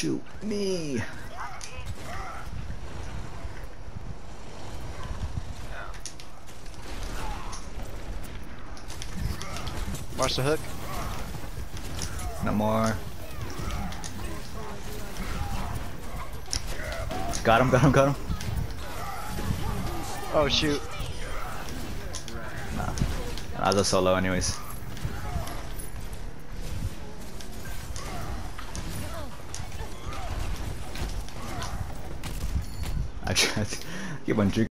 Shoot me. The hook. No more. Got him, got him, got him. Oh shoot. Nah. I was a solo anyways. I tried to keep on drinking.